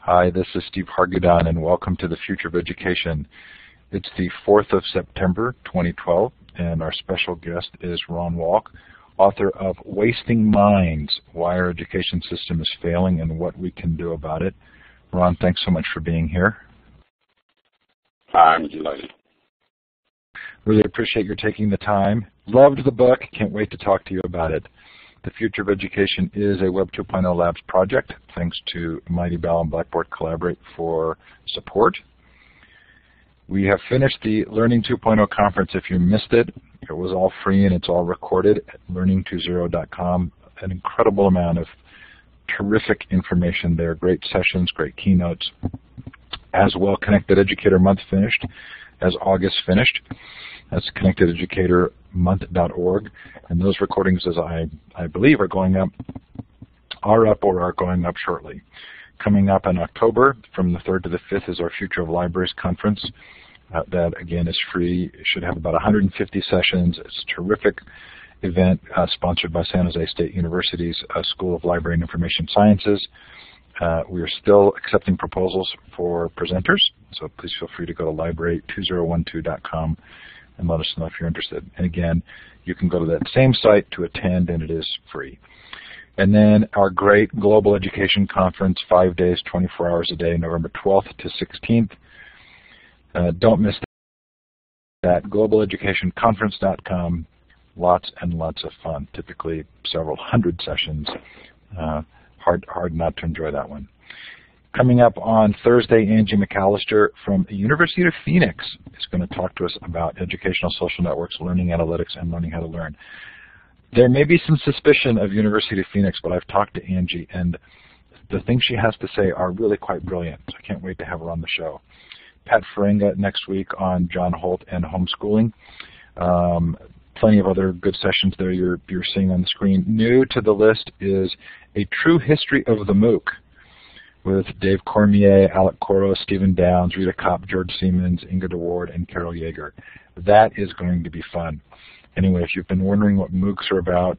Hi, this is Steve Hargadon, and welcome to the Future of Education. It's the 4th of September, 2012, and our special guest is Ron Wolk, author of Wasting Minds, Why Our Education System is Failing and What We Can Do About It. Ron, thanks so much for being here. I'm delighted. Really appreciate your taking the time. Loved the book. Can't wait to talk to you about it. The Future of Education is a Web 2.0 Labs project. Thanks to Mightybell and Blackboard Collaborate for support. We have finished the Learning 2.0 conference. If you missed it, it was all free and it's all recorded at learning20.com. An incredible amount of terrific information there. Great sessions, great keynotes. As well, Connected Educator Month finished, as August finished. That's connectededucatormonth.org. And those recordings, as I, I believe, are going up, are up or are going up shortly. Coming up in October, from the 3rd to the 5th, is our Future of Libraries conference. Uh, that, again, is free. It should have about 150 sessions. It's a terrific event uh, sponsored by San Jose State University's uh, School of Library and Information Sciences. Uh, we are still accepting proposals for presenters, so please feel free to go to library2012.com and let us know if you're interested. And again, you can go to that same site to attend, and it is free. And then our great Global Education Conference, five days, 24 hours a day, November 12th to 16th. Uh, don't miss that. GlobalEducationConference.com. Lots and lots of fun, typically several hundred sessions. Uh, hard, hard not to enjoy that one. Coming up on Thursday, Angie McAllister from the University of Phoenix is going to talk to us about educational social networks, learning analytics, and learning how to learn. There may be some suspicion of University of Phoenix, but I've talked to Angie, and the things she has to say are really quite brilliant. So I can't wait to have her on the show. Pat Farenga next week on John Holt and homeschooling. Um, plenty of other good sessions there you're, you're seeing on the screen. New to the list is A True History of the MOOC with Dave Cormier, Alec Couros, Stephen Downes, Rita Kop, George Siemens, Inge de Waard, and Carol Yeager. That is going to be fun. Anyway, if you've been wondering what MOOCs are about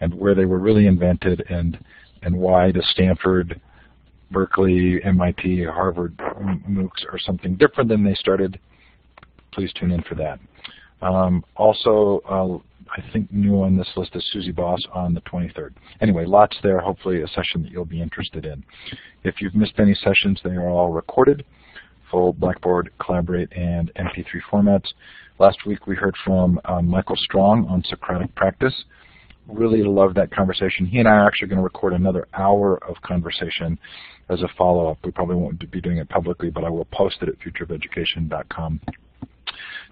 and where they were really invented and and why the Stanford, Berkeley, MIT, Harvard MOOCs are something different than they started, please tune in for that. Um, also, uh, I think new on this list is Suzie Boss on the 23rd. Anyway, lots there, hopefully a session that you'll be interested in. If you've missed any sessions, they are all recorded, full Blackboard, Collaborate, and MP3 formats. Last week we heard from um, Michael Strong on Socratic practice. Really loved that conversation. He and I are actually going to record another hour of conversation as a follow-up. We probably won't be doing it publicly, but I will post it at futureofeducation.com.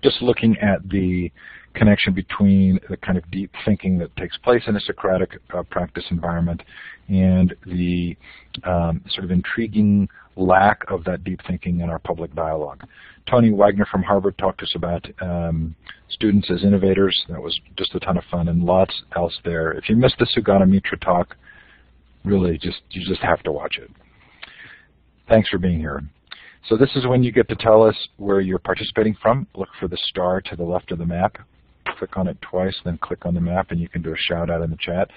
Just looking at the connection between the kind of deep thinking that takes place in a Socratic uh, practice environment and the um, sort of intriguing lack of that deep thinking in our public dialogue. Tony Wagner from Harvard talked to us about um, students as innovators. That was just a ton of fun and lots else there. If you missed the Sugata Mitra talk, really just you just have to watch it. Thanks for being here. So this is when you get to tell us where you're participating from. Look for the star to the left of the map click on it twice, then click on the map, and you can do a shout out in the chat.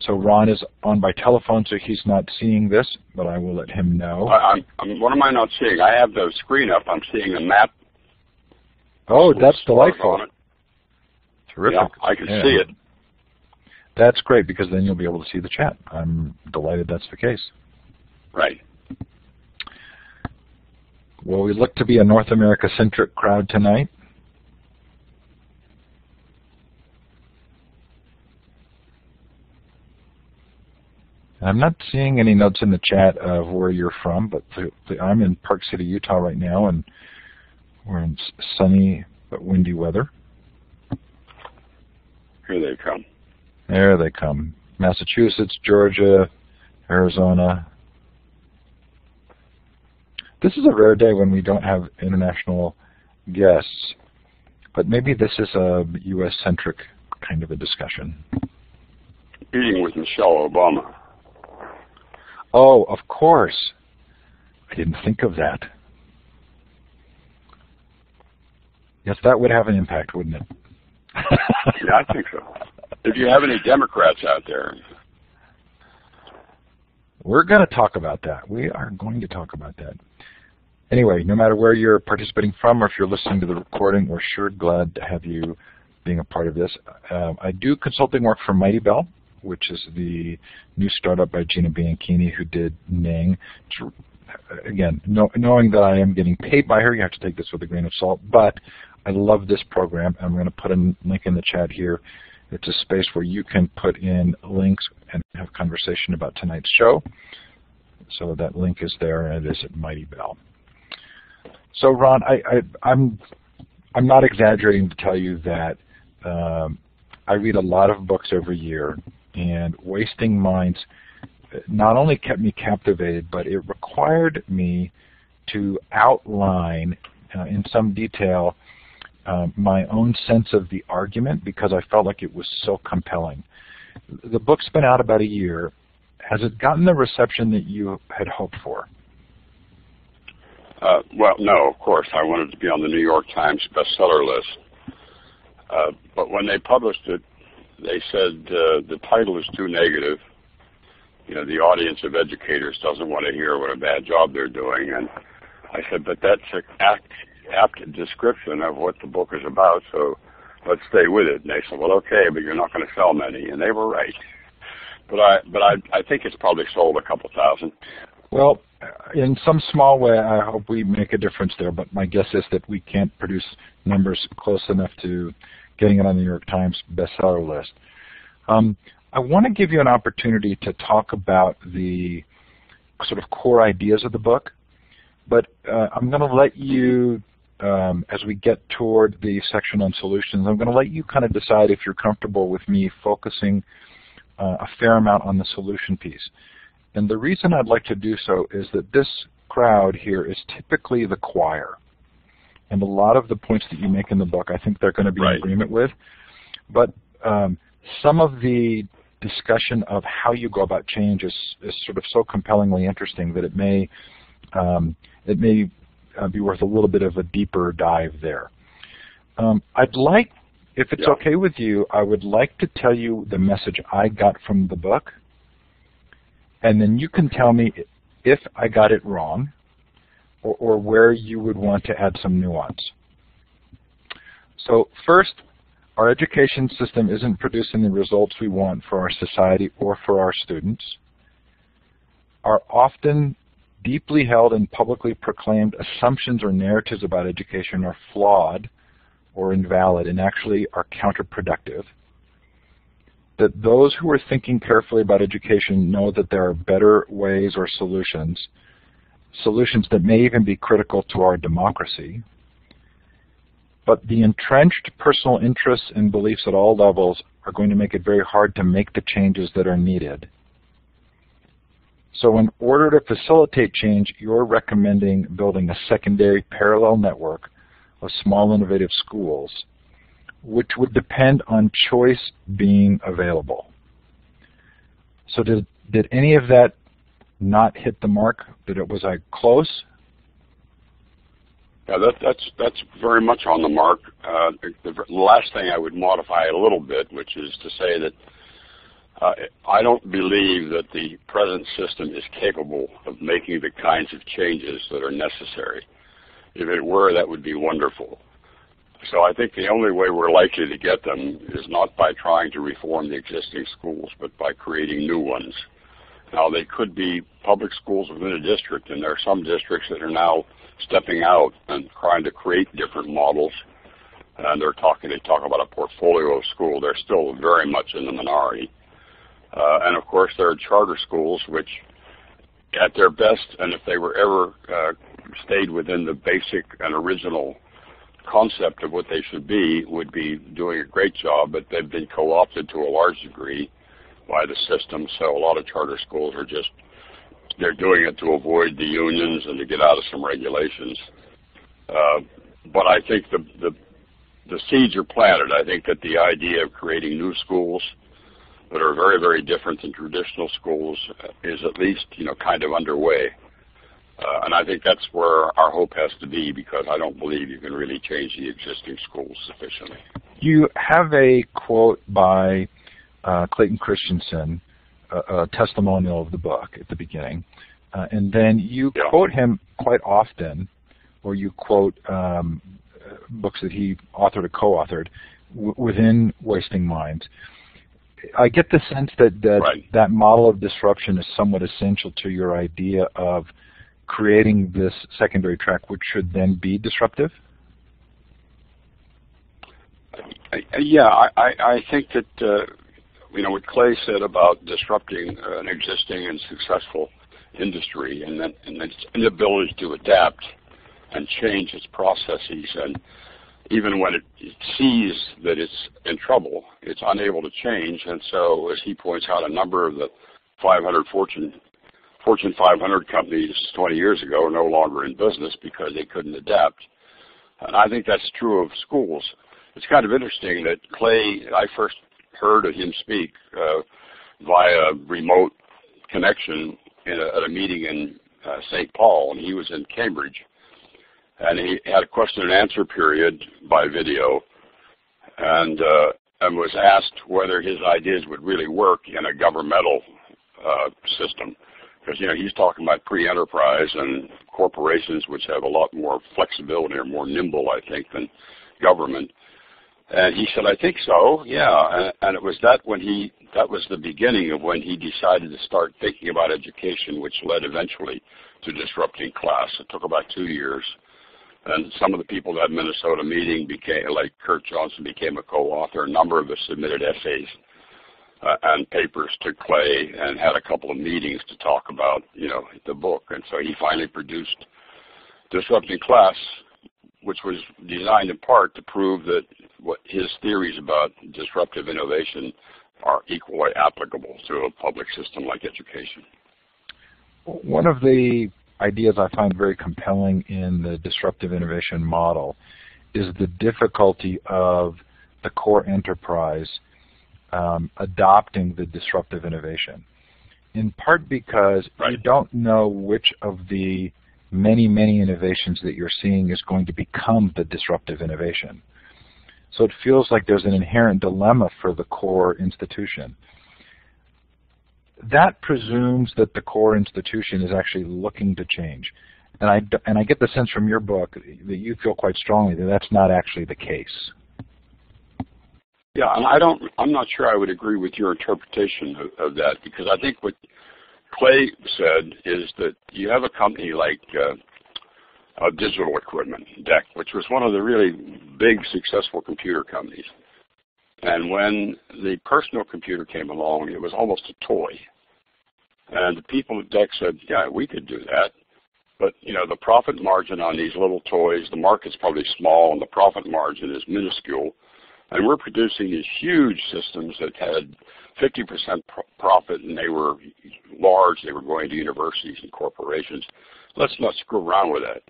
So Ron is on by telephone, so he's not seeing this, but I will let him know. I, I'm, what am I not seeing? I have the screen up. I'm seeing the map. Oh, that's delightful. Terrific. Yeah, I can yeah. see it. That's great because then you'll be able to see the chat. I'm delighted that's the case. Right. Well, we look to be a North America-centric crowd tonight. I'm not seeing any notes in the chat of where you're from, but the, the, I'm in Park City, Utah right now, and we're in sunny but windy weather. Here they come. There they come. Massachusetts, Georgia, Arizona. This is a rare day when we don't have international guests, but maybe this is a U.S.-centric kind of a discussion. Meeting with Michelle Obama. Oh, of course. I didn't think of that. Yes, that would have an impact, wouldn't it? yeah, I think so. If you have any Democrats out there. We're going to talk about that. We are going to talk about that. Anyway, no matter where you're participating from or if you're listening to the recording, we're sure glad to have you being a part of this. Uh, I do consulting work for Mightybell, which is the new startup by Gina Bianchini who did Ning. Again, know, knowing that I am getting paid by her, you have to take this with a grain of salt, but I love this program. I'm going to put a link in the chat here. It's a space where you can put in links and have conversation about tonight's show. So that link is there, and it is at Mightybell. So Ron, I, I, I'm I'm not exaggerating to tell you that um, I read a lot of books every year, and Wasting Minds not only kept me captivated, but it required me to outline uh, in some detail uh, my own sense of the argument because I felt like it was so compelling. The book's been out about a year. Has it gotten the reception that you had hoped for? Uh, well, no, of course. I wanted to be on the New York Times bestseller list. Uh, but when they published it, they said uh, the title is too negative. You know, the audience of educators doesn't want to hear what a bad job they're doing. And I said, but that's an apt, apt description of what the book is about, so let's stay with it. And they said, well, okay, but you're not going to sell many. And they were right. But I, but I, I think it's probably sold a couple thousand. Well, in some small way, I hope we make a difference there, but my guess is that we can't produce numbers close enough to getting it on the New York Times bestseller list. Um, I want to give you an opportunity to talk about the sort of core ideas of the book, but uh, I'm going to let you, um, as we get toward the section on solutions, I'm going to let you kind of decide if you're comfortable with me focusing uh, a fair amount on the solution piece. And the reason I'd like to do so is that this crowd here is typically the choir. And a lot of the points that you make in the book, I think they're going to be right. in agreement with. But um, some of the discussion of how you go about change is, is sort of so compellingly interesting that it may um, it may uh, be worth a little bit of a deeper dive there. Um, I'd like, if it's yeah. okay with you, I would like to tell you the message I got from the book, and then you can tell me if I got it wrong or, or where you would want to add some nuance. So first, our education system isn't producing the results we want for our society or for our students. Our often deeply held and publicly proclaimed assumptions or narratives about education are flawed or invalid and actually are counterproductive. That those who are thinking carefully about education know that there are better ways or solutions solutions that may even be critical to our democracy. But the entrenched personal interests and beliefs at all levels are going to make it very hard to make the changes that are needed. So in order to facilitate change, you're recommending building a secondary parallel network of small innovative schools, which would depend on choice being available. So did, did any of that not hit the mark? That it was like close? Yeah, that, that's that's very much on the mark. Uh, the, the last thing I would modify a little bit, which is to say that uh, I don't believe that the present system is capable of making the kinds of changes that are necessary. If it were, that would be wonderful. So I think the only way we're likely to get them is not by trying to reform the existing schools, but by creating new ones. Now, they could be public schools within a district, and there are some districts that are now stepping out and trying to create different models. And they're talking, they talk about a portfolio of school. They're still very much in the minority. Uh, and of course, there are charter schools which, at their best, and if they were ever uh, stayed within the basic and original concept of what they should be, would be doing a great job, but they've been co-opted to a large degree by the system. So a lot of charter schools are just they're doing it to avoid the unions and to get out of some regulations. Uh, but I think the, the the seeds are planted. I think that the idea of creating new schools that are very very different than traditional schools is at least you know kind of underway. Uh, and I think that's where our hope has to be because I don't believe you can really change the existing schools sufficiently. You have a quote by uh, Clayton Christensen a, a testimonial of the book at the beginning, uh, and then you Yeah. quote him quite often, or you quote um, books that he authored or co-authored w- within Wasting Minds. I get the sense that that, Right. that model of disruption is somewhat essential to your idea of creating this secondary track, which should then be disruptive. Yeah, I, I, I think that uh, you know what Clay said about disrupting an existing and successful industry, and then and its inability to adapt and change its processes, and even when it, sees that it's in trouble, it's unable to change, and so as he points out, a number of the 500 Fortune Fortune 500 companies 20 years ago are no longer in business because they couldn't adapt. And I think that's true of schools. It's kind of interesting that Clay, I first heard of him speak uh, via remote connection a, at a meeting in uh, St. Paul, and he was in Cambridge. And he had a question and answer period by video, and uh, and was asked whether his ideas would really work in a governmental uh, system, because you know he's talking about pre-enterprise and corporations which have a lot more flexibility or more nimble, I think, than government. And he said, I think so, yeah. And, and it was that when he, that was the beginning of when he decided to start thinking about education, which led eventually to disrupting class. It took about two years. And some of the people at that Minnesota meeting became, like Curt Johnson became a co-author. A number of us submitted essays uh, and papers to Clay and had a couple of meetings to talk about, you know, the book. And so he finally produced Disrupting Class, which was designed in part to prove that what his theories about disruptive innovation are equally applicable to a public system like education. One of the ideas I find very compelling in the disruptive innovation model is the difficulty of the core enterprise um, adopting the disruptive innovation. In part because you don't know which of the many, many innovations that you're seeing is going to become the disruptive innovation. So it feels like there's an inherent dilemma for the core institution. That presumes that the core institution is actually looking to change. And I, and I get the sense from your book that you feel quite strongly that that's not actually the case. Yeah, and I don't. I'm not sure I would agree with your interpretation of, of that because I think what Clay said is that you have a company like uh, uh, Digital Equipment, DEC, which was one of the really big successful computer companies. And when the personal computer came along, it was almost a toy. And the people at DEC said, "Yeah, we could do that." But you know, the profit margin on these little toys, the market's probably small, and the profit margin is minuscule. And we're producing these huge systems that had 50% pro- profit, and they were large. They were going to universities and corporations. Let's not screw around with that.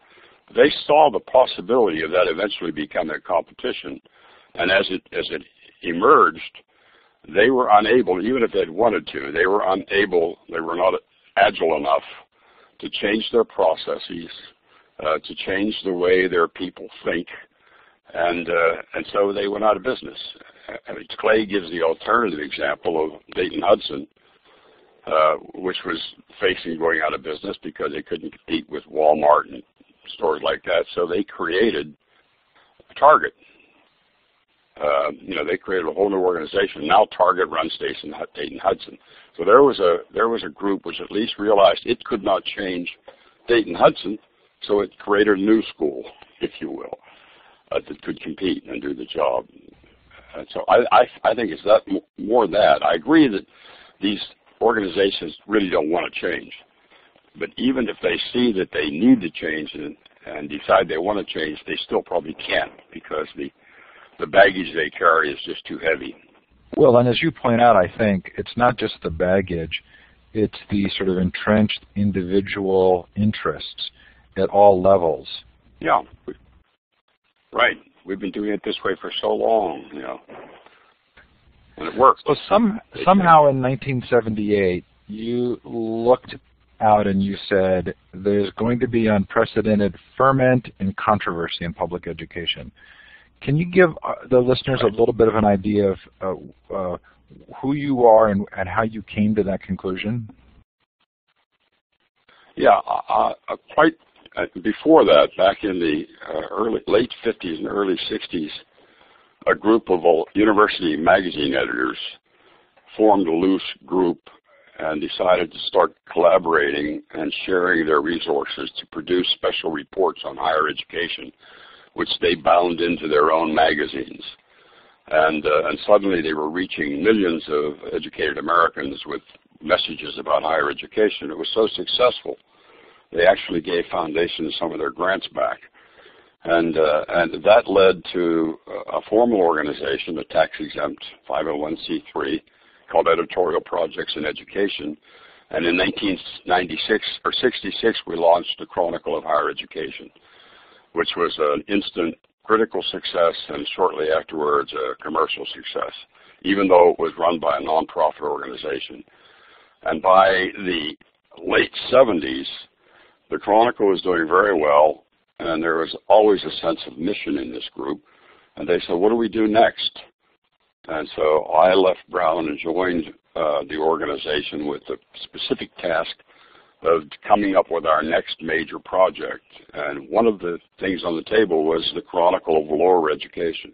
They saw the possibility of that eventually becoming a competition, and as it as it emerged, they were unable, even if they'd wanted to, they were unable. They were not agile enough to change their processes, uh, to change the way their people think, and uh, and so they went out of business. I mean, Clay gives the alternative example of Dayton Hudson, uh, which was facing going out of business because they couldn't compete with Walmart and stores like that. So they created Target. Uh, you know, they created a whole new organization. Now Target runs Dayton, Dayton Hudson. So there was a there was a group which at least realized it could not change Dayton Hudson, so it created a new school, if you will, uh, that could compete and do the job. And so I, I, I think it's that more that. I agree that these organizations really don't want to change, but even if they see that they need to change and, and decide they want to change, they still probably can't because the the baggage they carry is just too heavy. Well, and as you point out, I think it's not just the baggage, it's the sort of entrenched individual interests at all levels. Yeah, right. We've been doing it this way for so long, you know, and it works. So some, somehow in 1978, you looked out and you said there's going to be unprecedented ferment and controversy in public education. Can you give uh, the listeners a little bit of an idea of uh, uh, who you are and, and how you came to that conclusion? Yeah, uh, uh, quite before that, back in the uh, early late 50s and early 60s, a group of university magazine editors formed a loose group and decided to start collaborating and sharing their resources to produce special reports on higher education, which they bound into their own magazines. And, uh, and suddenly they were reaching millions of educated Americans with messages about higher education. It was so successful, they actually gave foundations some of their grants back. And, uh, and that led to a formal organization, a tax-exempt 501c3, called Editorial Projects in Education. And in 1996 or 66, we launched the Chronicle of Higher Education, which was an instant critical success and shortly afterwards a commercial success, even though it was run by a nonprofit organization. And by the late 70s, the Chronicle was doing very well, and there was always a sense of mission in this group. And they said, what do we do next? And so I left Brown and joined uh, the organization with the specific task of coming up with our next major project. And one of the things on the table was the Chronicle of Lower Education.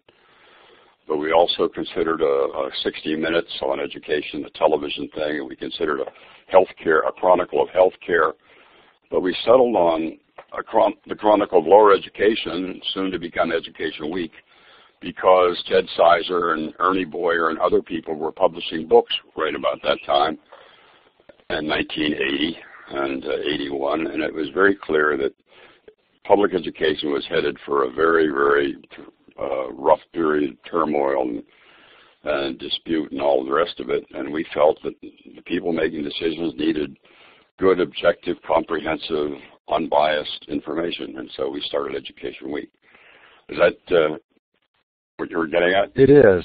But we also considered a, a 60 Minutes on education, a television thing, and we considered a healthcare, a Chronicle of Healthcare. But we settled on chron the Chronicle of Lower Education, soon to become Education Week, because Ted Sizer and Ernie Boyer and other people were publishing books right about that time in 1980 and uh, 81, and it was very clear that public education was headed for a very, very uh, rough period of turmoil and, and dispute and all the rest of it. And we felt that the people making decisions needed good, objective, comprehensive, unbiased information. And so we started Education Week. Is that uh, what you were getting at? It is.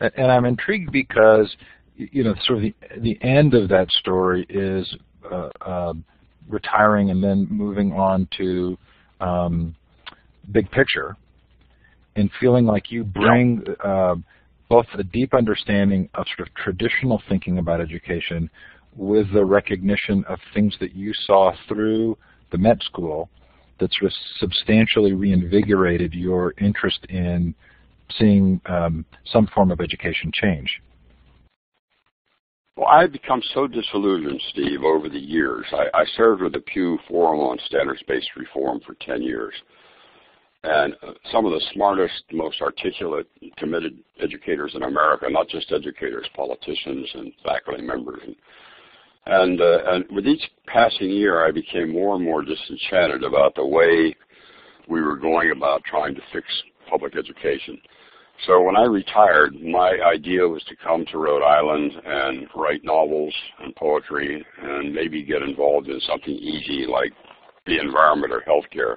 And I'm intrigued because, you know, sort of the, the end of that story is uh, uh, retiring and then moving on to um, big picture and feeling like you bring uh, both a deep understanding of sort of traditional thinking about education with the recognition of things that you saw through the Met School that sort of substantially reinvigorated your interest in seeing um, some form of education change? Well, I've become so disillusioned, Steve, over the years. I, I served with the Pew Forum on Standards-Based Reform for 10 years. And uh, some of the smartest, most articulate, committed educators in America, not just educators, politicians and faculty members. And, and, uh, and with each passing year, I became more and more disenchanted about the way we were going about trying to fix public education. So when I retired, my idea was to come to Rhode Island and write novels and poetry and maybe get involved in something easy like the environment or healthcare.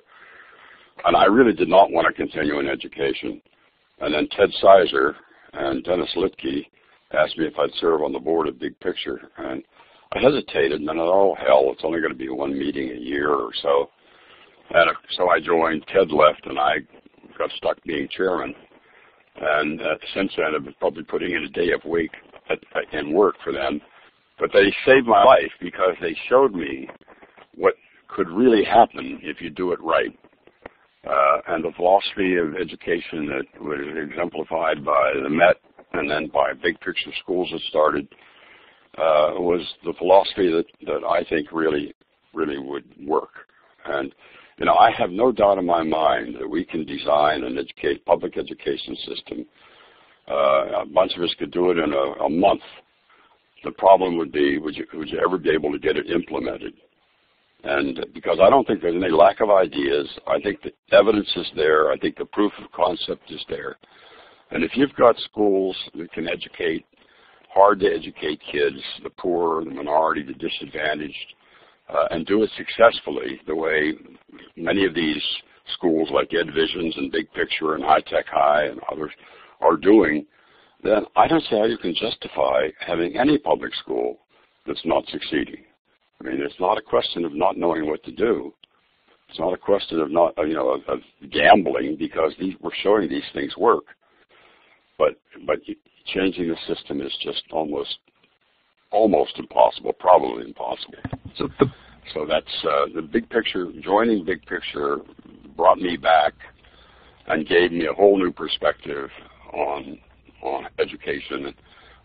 And I really did not want to continue in education. And then Ted Sizer and Dennis Littky asked me if I'd serve on the board of Big Picture. And I hesitated and then, oh hell, it's only going to be one meeting a year or so. And uh, so I joined, Ted left, and I got stuck being chairman. And uh, since then, I've been probably putting in a day of week at, in work for them. But they saved my life because they showed me what could really happen if you do it right. Uh, and the philosophy of education that was exemplified by the Met and then by big picture schools that started uh, was the philosophy that, that I think really, really would work. And you know, I have no doubt in my mind that we can design an educate, public education system. Uh, a bunch of us could do it in a, a month. The problem would be, would you, would you ever be able to get it implemented? And because I don't think there's any lack of ideas, I think the evidence is there. I think the proof of concept is there. And if you've got schools that can educate hard to educate kids, the poor, the minority, the disadvantaged, uh, and do it successfully the way many of these schools like EdVisions and Big Picture and High Tech High and others are doing, then I don't see how you can justify having any public school that's not succeeding. I mean, it's not a question of not knowing what to do. It's not a question of not, you know, of, of gambling because these, we're showing these things work. but but changing the system is just almost almost impossible, probably impossible. So the so that's uh, the big picture. Joining big picture brought me back and gave me a whole new perspective on on education,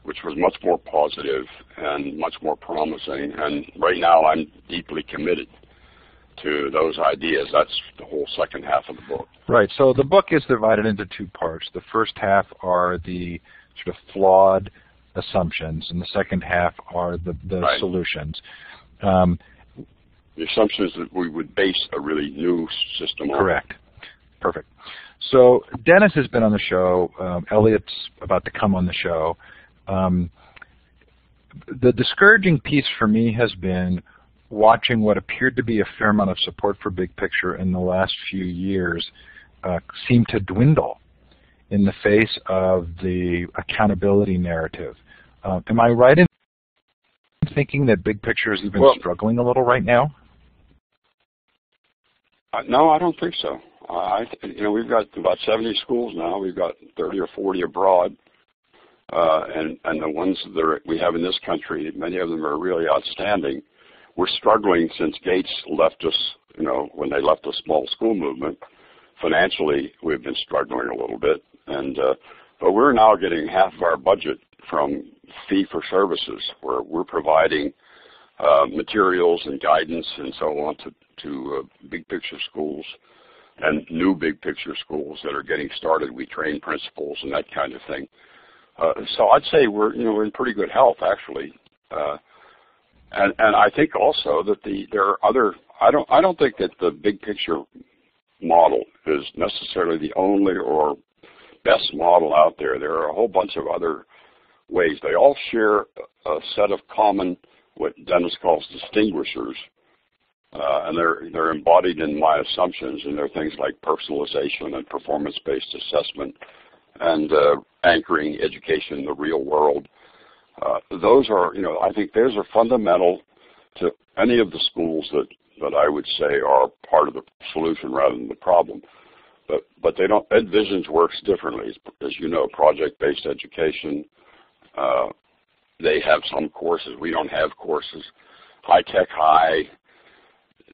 which was much more positive and much more promising. And right now, I'm deeply committed to those ideas. That's the whole second half of the book. Right. So the book is divided into two parts. The first half are the sort of flawed assumptions, and the second half are the, the right. solutions. Um, the assumption is that we would base a really new system on. Correct. Perfect. So Dennis has been on the show. Um, Elliot's about to come on the show. Um, the discouraging piece for me has been watching what appeared to be a fair amount of support for big picture in the last few years uh, seem to dwindle in the face of the accountability narrative. Uh, am I right in thinking that big picture is even well, struggling a little right now? Uh, no, I don't think so. I, you know, we've got about 70 schools now. We've got 30 or 40 abroad, uh, and and the ones that are, we have in this country, many of them are really outstanding. We're struggling since Gates left us. You know, when they left the small school movement, financially we've been struggling a little bit, and uh, but we're now getting half of our budget from fee for services, where we're providing uh, materials and guidance and so on to to uh, big picture schools and new big picture schools that are getting started. We train principals and that kind of thing. Uh, so I'd say we're you know in pretty good health actually, uh, and and I think also that the there are other I don't I don't think that the big picture model is necessarily the only or best model out there. There are a whole bunch of other ways. They all share a set of common what Dennis calls distinguishers uh, and they're they're embodied in my assumptions, and they're things like personalization and performance-based assessment, and uh, anchoring education in the real world. Uh, those are, you know, I think those are fundamental to any of the schools that that I would say are part of the solution rather than the problem. But but they don't. Ed EdVisions works differently, as you know. Project-based education. Uh, they have some courses. We don't have courses. High Tech High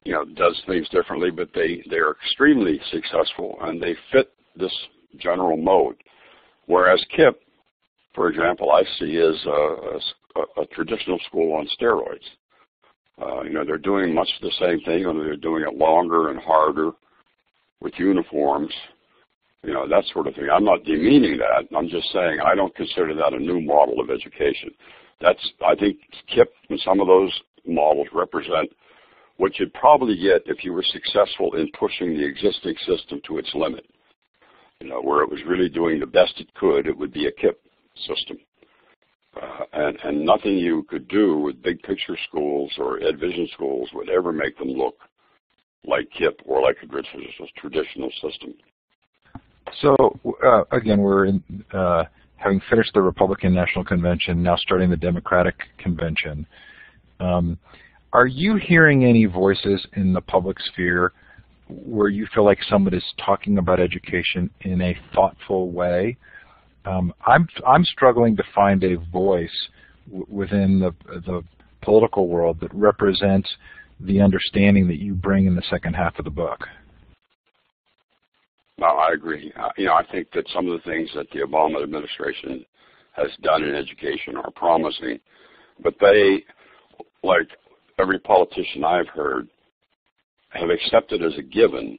you know, does things differently, but they, they're extremely successful and they fit this general mode. Whereas KIPP, for example, I see as a, a, a traditional school on steroids. Uh, you know, they're doing much the same thing, only they're doing it longer and harder with uniforms, you know, that sort of thing. I'm not demeaning that. I'm just saying I don't consider that a new model of education. That's, I think KIPP and some of those models represent what you'd probably get if you were successful in pushing the existing system to its limit. You know, where it was really doing the best it could, it would be a KIPP system. Uh, and, and nothing you could do with big picture schools or EdVision schools would ever make them look like KIPP or like a traditional system. So uh, again, we're in, uh, having finished the Republican National Convention, now starting the Democratic Convention. Um, are you hearing any voices in the public sphere where you feel like someone is talking about education in a thoughtful way? Um, I'm I'm struggling to find a voice within the the political world that represents the understanding that you bring in the second half of the book. No, I agree. Uh, you know, I think that some of the things that the Obama administration has done in education are promising, but they, like every politician I've heard have accepted as a given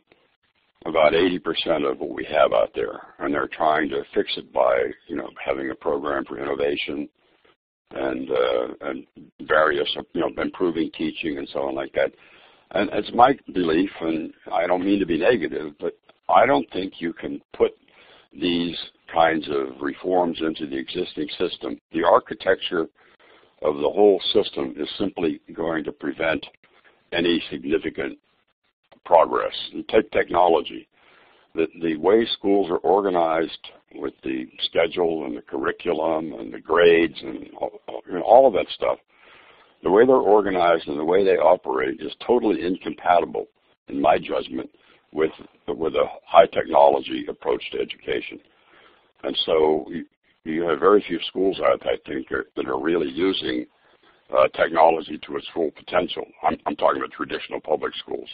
about 80% of what we have out there, and they're trying to fix it by, you know, having a program for innovation and uh, and various, you know, improving teaching and so on like that. And it's my belief, and I don't mean to be negative, but I don't think you can put these kinds of reforms into the existing system. The architecture of the whole system is simply going to prevent any significant progress. And take technology. The, the way schools are organized with the schedule and the curriculum and the grades and all, you know, all of that stuff, the way they're organized and the way they operate is totally incompatible, in my judgment, with, with a high technology approach to education. And so you have very few schools, I, I think, that are really using uh, technology to its full potential. I'm, I'm talking about traditional public schools.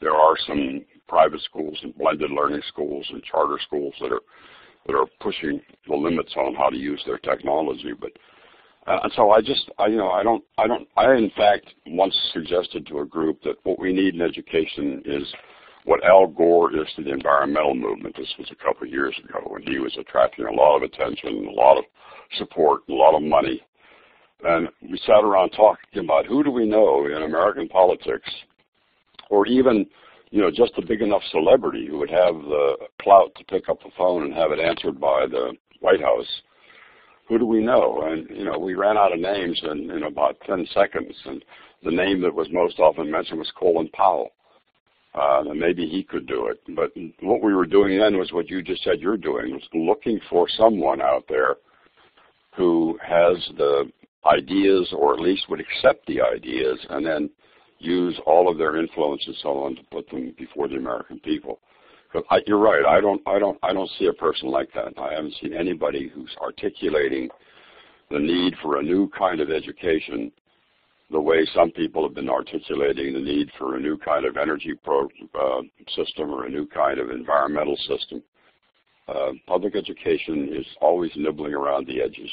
There are some private schools and blended learning schools and charter schools that are that are pushing the limits on how to use their technology. But uh, and so I just, I, you know, I don't, I don't, I in fact once suggested to a group that what we need in education is what Al Gore is to the environmental movement. This was a couple of years ago when he was attracting a lot of attention, a lot of support, a lot of money. And we sat around talking about who do we know in American politics, or even, you know, just a big enough celebrity who would have the clout to pick up the phone and have it answered by the White House who do we know? And, you know, we ran out of names in, in about 10 seconds, and the name that was most often mentioned was Colin Powell. Uh, and maybe he could do it. But what we were doing then was what you just said you're doing, was looking for someone out there who has the ideas or at least would accept the ideas and then use all of their influence and so on to put them before the American people. I, you're right. I don't. I don't. I don't see a person like that. I haven't seen anybody who's articulating the need for a new kind of education, the way some people have been articulating the need for a new kind of energy pro, uh, system or a new kind of environmental system. Uh, public education is always nibbling around the edges.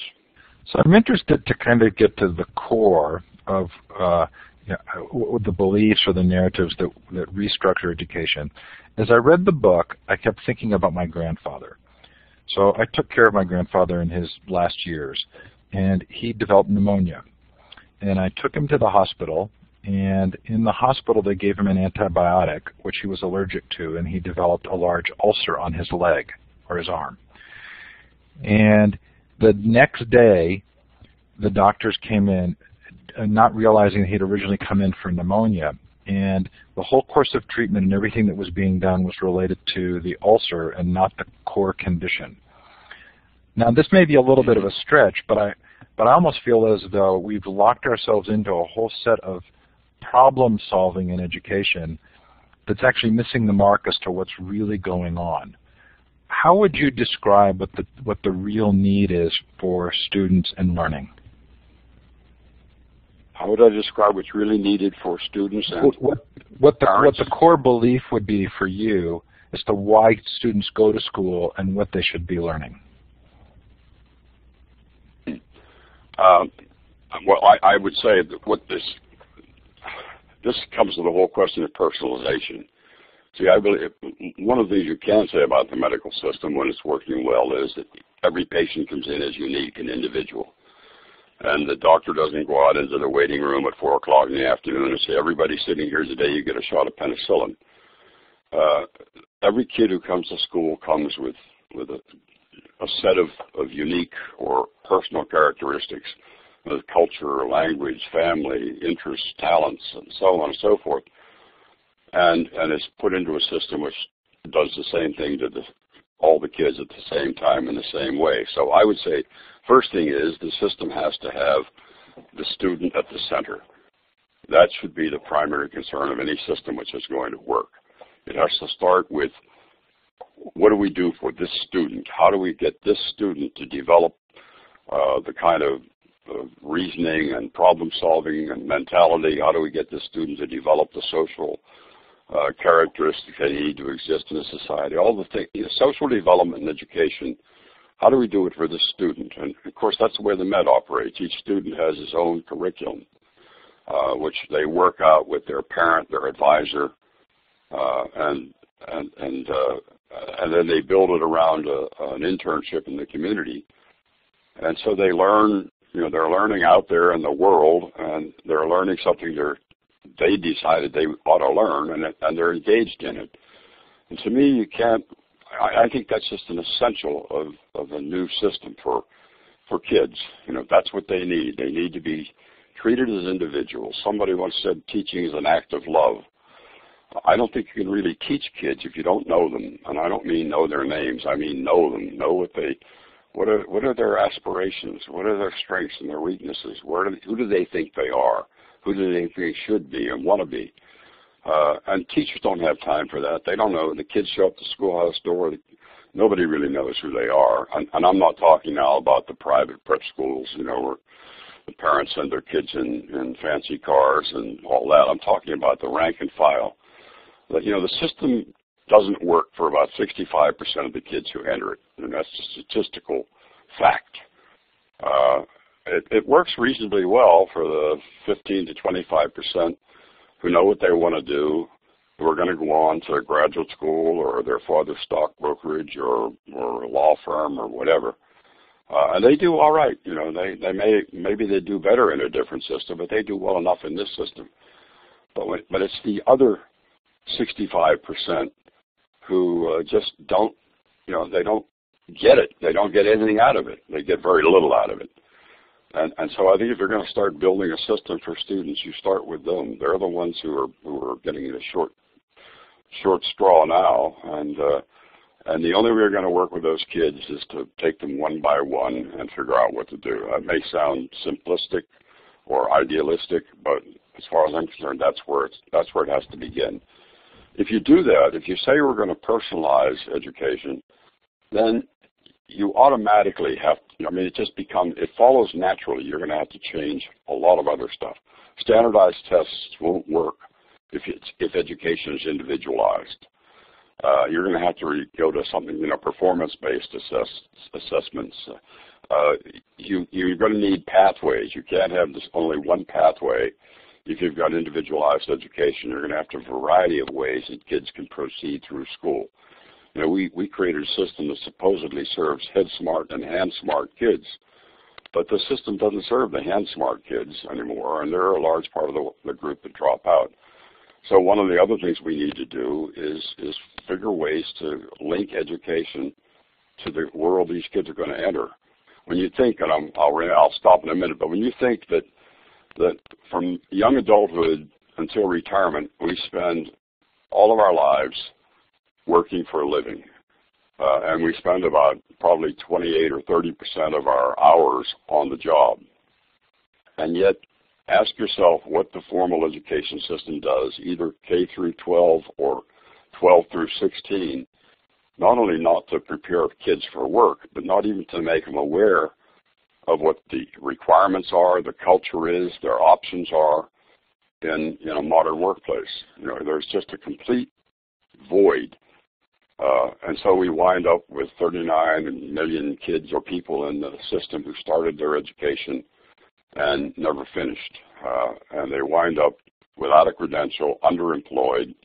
So I'm interested to kind of get to the core of uh, you know, the beliefs or the narratives that, that restructure education. As I read the book, I kept thinking about my grandfather. So I took care of my grandfather in his last years, and he developed pneumonia. And I took him to the hospital, and in the hospital they gave him an antibiotic, which he was allergic to, and he developed a large ulcer on his leg or his arm. And the next day, the doctors came in uh, not realizing he'd originally come in for pneumonia. And the whole course of treatment and everything that was being done was related to the ulcer and not the core condition. Now, this may be a little bit of a stretch, but I, but I almost feel as though we've locked ourselves into a whole set of problem solving in education that's actually missing the mark as to what's really going on. How would you describe what the, what the real need is for students and learning? how would I describe what's really needed for students and what, what, what the what the core belief would be for you as to why students go to school and what they should be learning? Um, well, I, I would say that what this this comes to the whole question of personalization. See, I believe one of the things you can say about the medical system when it's working well is that every patient comes in as unique and individual and the doctor doesn't go out into the waiting room at 4 o'clock in the afternoon and say, everybody sitting here today, you get a shot of penicillin. Uh, every kid who comes to school comes with, with a, a set of, of unique or personal characteristics, culture, language, family, interests, talents, and so on and so forth. And, and it's put into a system which does the same thing to the, all the kids at the same time in the same way. So I would say First thing is the system has to have the student at the center. That should be the primary concern of any system which is going to work. It has to start with what do we do for this student? How do we get this student to develop uh, the kind of uh, reasoning and problem solving and mentality? How do we get this student to develop the social uh, characteristics they need to exist in a society? All the things, you know, social development and education how do we do it for the student? And of course, that's the way the Met operates. Each student has his own curriculum, uh, which they work out with their parent, their advisor, uh, and and and uh, and then they build it around a, an internship in the community. And so they learn, you know, they're learning out there in the world, and they're learning something they're they decided they ought to learn, and and they're engaged in it. And to me, you can't I, I think that's just an essential of, of a new system for for kids. You know, that's what they need. They need to be treated as individuals. Somebody once said teaching is an act of love. I don't think you can really teach kids if you don't know them, and I don't mean know their names. I mean know them, know what they, what are what are their aspirations, what are their strengths and their weaknesses, where do, who do they think they are, who do they think they should be and want to be. Uh, and teachers don't have time for that. They don't know. The kids show up the schoolhouse door. nobody really knows who they are. And, and I'm not talking now about the private prep schools, you know, where the parents send their kids in, in fancy cars and all that. I'm talking about the rank and file. That you know, the system doesn't work for about 65% of the kids who enter it, and that's a statistical fact. Uh, it, it works reasonably well for the 15 to 25% who know what they want to do, who are going to go on to graduate school or their father's stock brokerage or, or a law firm or whatever. Uh, and they do all right. You know, they, they may, maybe they do better in a different system, but they do well enough in this system. But when, but it's the other 65% who uh, just don't, you know, they don't get it. They don't get anything out of it. They get very little out of it. And, and so I think if you're going to start building a system for students, you start with them. They're the ones who are who are getting a short short straw now, and uh, and the only way you're going to work with those kids is to take them one by one and figure out what to do. That may sound simplistic or idealistic, but as far as I'm concerned, that's where it's that's where it has to begin. If you do that, if you say we're going to personalize education, then you automatically have, I mean, it just becomes, it follows naturally. You're going to have to change a lot of other stuff. Standardized tests won't work if it's, if education is individualized. Uh, you're going to have to go to something, you know, performance-based assess, assessments. Uh, you, you're going to need pathways. You can't have this only one pathway. If you've got individualized education, you're going to have to a variety of ways that kids can proceed through school. You know, we, we created a system that supposedly serves head smart and hand smart kids, but the system doesn't serve the hand smart kids anymore, and they're a large part of the, the group that drop out. So one of the other things we need to do is is figure ways to link education to the world these kids are going to enter. When you think, and I'm, I'll I'll stop in a minute, but when you think that that from young adulthood until retirement, we spend all of our lives working for a living. Uh, and we spend about probably 28 or 30 percent of our hours on the job. And yet, ask yourself what the formal education system does, either K through 12 or 12 through 16, not only not to prepare kids for work, but not even to make them aware of what the requirements are, the culture is, their options are in, in a modern workplace. You know, there's just a complete void uh, and so we wind up with 39 million kids or people in the system who started their education and never finished. Uh, and they wind up without a credential, underemployed.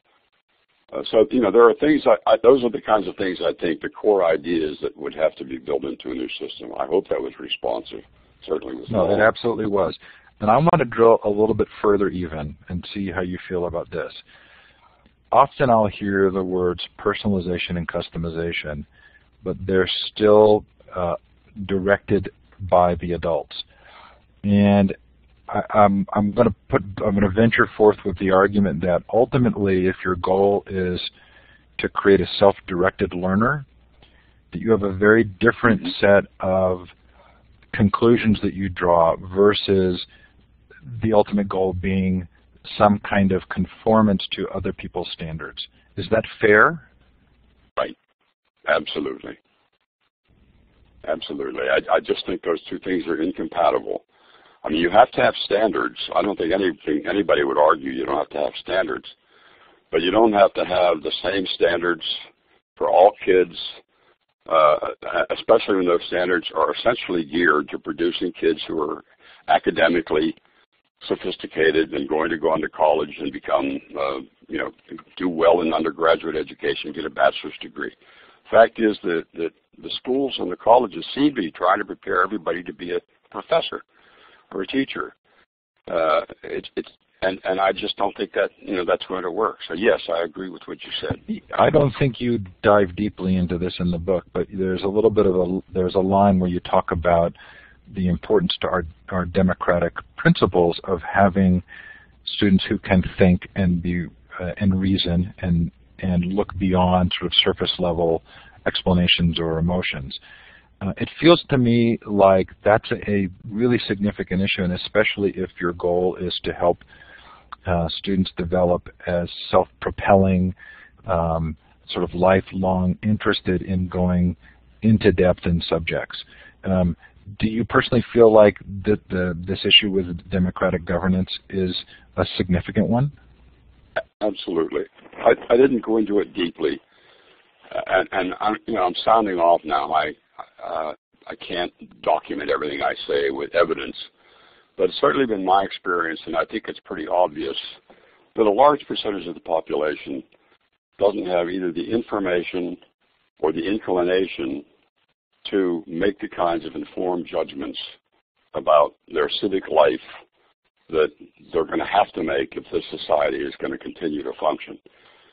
Uh, so, you know, there are things, I, I, those are the kinds of things I think the core ideas that would have to be built into a new system. I hope that was responsive. Certainly was. No, it absolutely was. And I want to drill a little bit further even and see how you feel about this often I'll hear the words personalization and customization, but they're still uh, directed by the adults. And I, am I'm, I'm going to put I'm going to venture forth with the argument that ultimately, if your goal is to create a self-directed learner, that you have a very different mm-hmm. set of conclusions that you draw versus the ultimate goal being some kind of conformance to other people's standards. Is that fair? Right. Absolutely. Absolutely. I, I just think those two things are incompatible. I mean, you have to have standards. I don't think anything, anybody would argue you don't have to have standards. But you don't have to have the same standards for all kids, uh, especially when those standards are essentially geared to producing kids who are academically sophisticated and going to go on to college and become, uh, you know, do well in undergraduate education, get a bachelor's degree. Fact is that, that the schools and the colleges seem to be trying to prepare everybody to be a professor or a teacher. Uh, it's, it's and and I just don't think that you know that's going to work. So yes, I agree with what you said. I don't think you dive deeply into this in the book, but there's a little bit of a there's a line where you talk about the importance to our, our democratic principles of having students who can think and be uh, and reason and and look beyond sort of surface level explanations or emotions. Uh, it feels to me like that's a, a, really significant issue, and especially if your goal is to help uh, students develop as self-propelling, um, sort of lifelong interested in going into depth in subjects. Um, do you personally feel like that the, this issue with democratic governance is a significant one? Absolutely. I, I didn't go into it deeply, and, and I'm, you know I'm sounding off now. I uh, I can't document everything I say with evidence, but it's certainly been my experience, and I think it's pretty obvious that a large percentage of the population doesn't have either the information or the inclination to make the kinds of informed judgments about their civic life that they're going to have to make if this society is going to continue to function.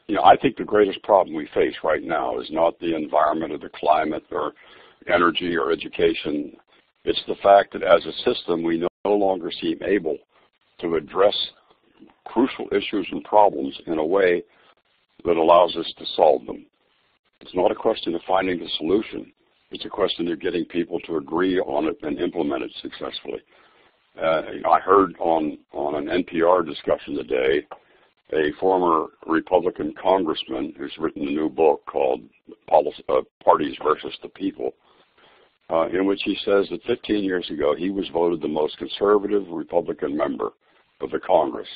You know, I think the greatest problem we face right now is not the environment or the climate or energy or education. It's the fact that as a system, we no longer seem able to address crucial issues and problems in a way that allows us to solve them. It's not a question of finding the solution. It's a question of getting people to agree on it and implement it successfully. Uh, I heard on, on an NPR discussion today a former Republican congressman who's written a new book called Policy, uh, Parties versus the People, uh, in which he says that 15 years ago he was voted the most conservative Republican member of the Congress.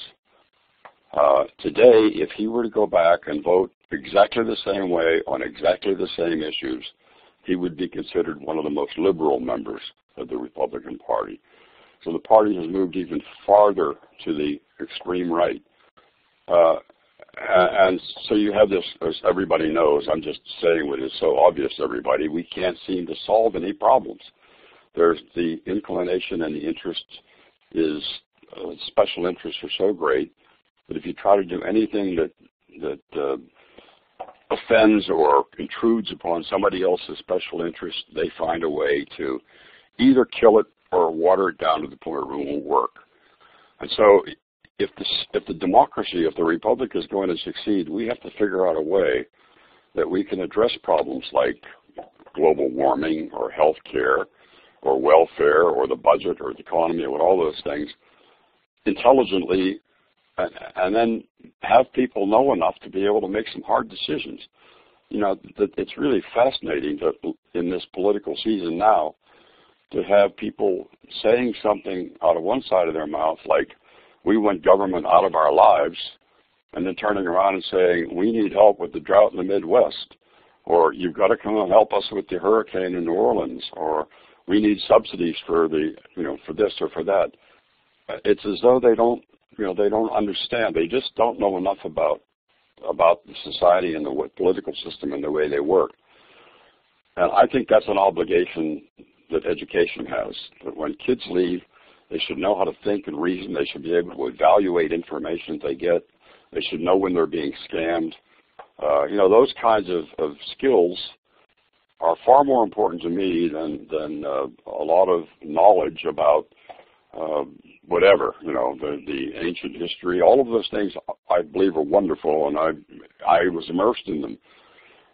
Uh, today, if he were to go back and vote exactly the same way on exactly the same issues, he would be considered one of the most liberal members of the Republican Party. So the party has moved even farther to the extreme right. Uh, and so you have this, as everybody knows, I'm just saying what is so obvious to everybody, we can't seem to solve any problems. There's the inclination and the interest is, uh, special interests are so great that if you try to do anything that, that uh, offends or intrudes upon somebody else's special interest, they find a way to either kill it or water it down to the point where it won't work. And so if the, if the democracy, if the republic is going to succeed, we have to figure out a way that we can address problems like global warming or health care or welfare or the budget or the economy or all those things intelligently and, and then have people know enough to be able to make some hard decisions. You know, it's really fascinating that in this political season now to have people saying something out of one side of their mouth like, we want government out of our lives, and then turning around and saying, we need help with the drought in the Midwest, or you've got to come and help us with the hurricane in New Orleans, or we need subsidies for the, you know, for this or for that. It's as though they don't you know, they don't understand. They just don't know enough about about the society and the political system and the way they work. And I think that's an obligation that education has. That when kids leave, they should know how to think and reason. They should be able to evaluate information they get. They should know when they're being scammed. Uh, you know, those kinds of, of skills are far more important to me than than uh, a lot of knowledge about uh, whatever, you know, the, the ancient history, all of those things I believe are wonderful and I, I was immersed in them,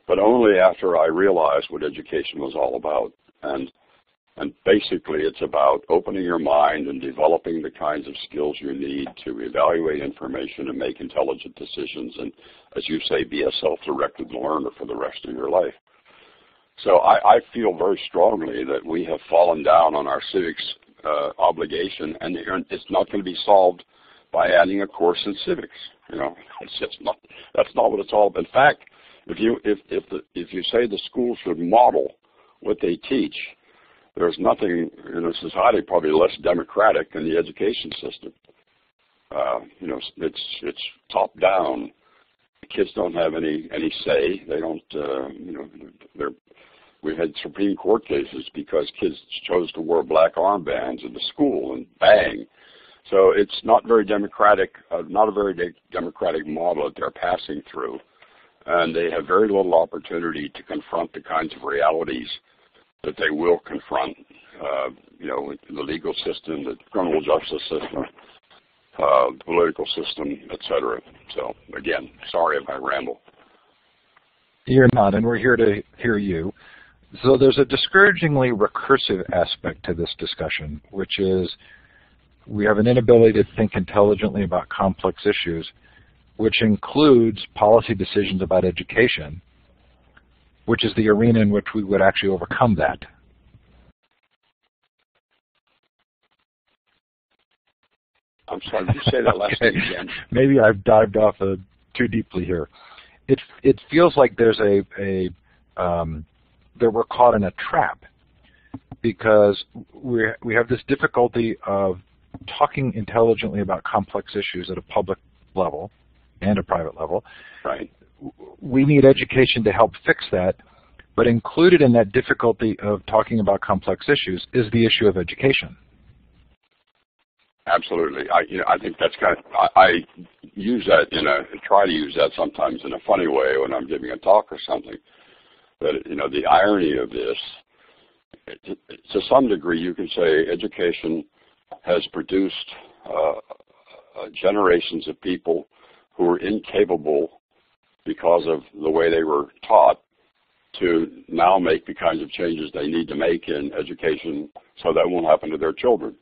but only after I realized what education was all about. And, and basically it's about opening your mind and developing the kinds of skills you need to evaluate information and make intelligent decisions and, as you say, be a self-directed learner for the rest of your life. So I, I feel very strongly that we have fallen down on our civics uh, obligation, and it's not going to be solved by adding a course in civics. You know, it's just not. That's not what it's all. about. In fact, if you if if the if you say the school should model what they teach, there's nothing in a society probably less democratic than the education system. Uh, you know, it's it's top down. kids don't have any any say. They don't. Uh, you know, they're we had Supreme Court cases because kids chose to wear black armbands in the school and bang. So it's not very democratic, uh, not a very de- democratic model that they're passing through. And they have very little opportunity to confront the kinds of realities that they will confront, uh, you know, the legal system, the criminal justice system, uh, the political system, etc. So again, sorry if I ramble. You're not, and we're here to hear you. So there's a discouragingly recursive aspect to this discussion, which is we have an inability to think intelligently about complex issues, which includes policy decisions about education, which is the arena in which we would actually overcome that. I'm sorry, did you say that last okay. thing again? Maybe I've dived off uh, too deeply here. It it feels like there's a a um, that we're caught in a trap because we we have this difficulty of talking intelligently about complex issues at a public level and a private level. Right. We need education to help fix that, but included in that difficulty of talking about complex issues is the issue of education. Absolutely. I you know I think that's kind of I, I use that in a try to use that sometimes in a funny way when I'm giving a talk or something. But you know the irony of this, to some degree, you can say education has produced uh, uh, generations of people who are incapable because of the way they were taught to now make the kinds of changes they need to make in education so that won't happen to their children.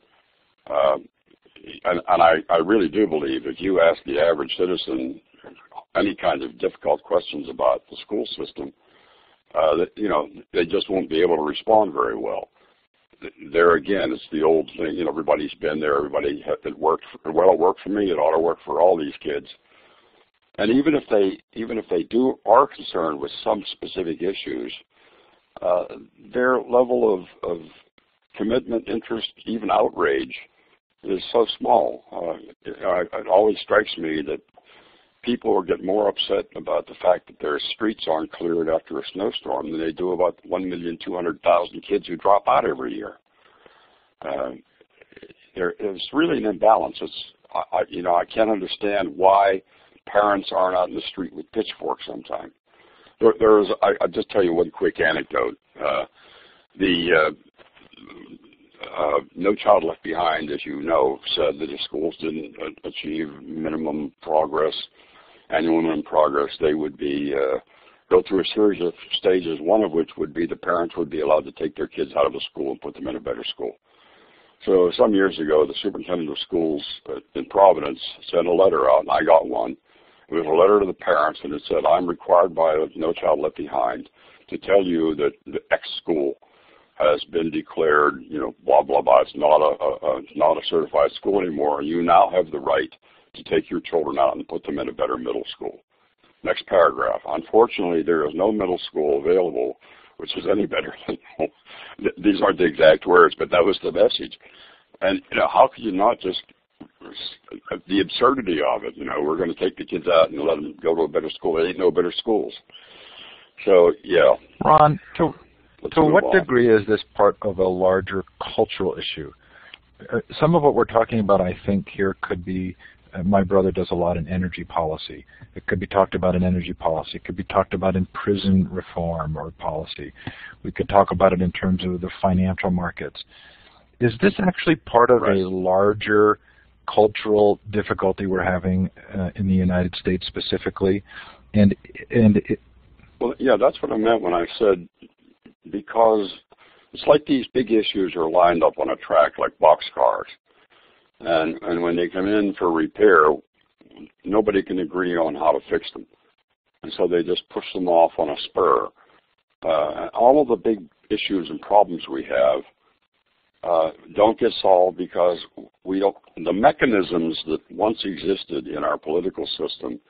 Uh, and, and I, I really do believe if you ask the average citizen any kind of difficult questions about the school system, uh, that you know they just won't be able to respond very well. There again, it's the old thing. You know, everybody's been there. Everybody it worked. For, well, it worked for me. It ought to work for all these kids. And even if they even if they do are concerned with some specific issues, uh, their level of, of commitment, interest, even outrage is so small. Uh, it, it always strikes me that people get more upset about the fact that their streets aren't cleared after a snowstorm than they do about 1,200,000 kids who drop out every year. Uh, there is really an imbalance. It's, I, you know, I can't understand why parents aren't out in the street with pitchforks sometimes. There, there is, I, I'll just tell you one quick anecdote. Uh, the uh, uh, No Child Left Behind, as you know, said that if schools didn't achieve minimum progress, annual minimum progress, they would be uh, go through a series of stages. One of which would be the parents would be allowed to take their kids out of the school and put them in a better school. So some years ago, the superintendent of schools in Providence sent a letter out, and I got one. It was a letter to the parents, and it said, "I'm required by No Child Left Behind to tell you that the X school has been declared, you know, blah blah blah. It's not a, a, a not a certified school anymore. You now have the right to take your children out and put them in a better middle school. Next paragraph. Unfortunately, there is no middle school available which is any better these aren't the exact words, but that was the message. And you know, how could you not just the absurdity of it? You know, we're going to take the kids out and let them go to a better school. There ain't no better schools. So yeah, Ron, to Let's to what on. degree is this part of a larger cultural issue? Uh, some of what we're talking about, I think, here could be. Uh, my brother does a lot in energy policy. It could be talked about in energy policy. It could be talked about in prison reform or policy. We could talk about it in terms of the financial markets. Is this actually part of right. a larger cultural difficulty we're having uh, in the United States specifically? And and it, well, yeah, that's what I meant when I said because it's like these big issues are lined up on a track like boxcars. And, and when they come in for repair, nobody can agree on how to fix them. And so they just push them off on a spur. Uh, all of the big issues and problems we have uh, don't get solved because we don't, the mechanisms that once existed in our political system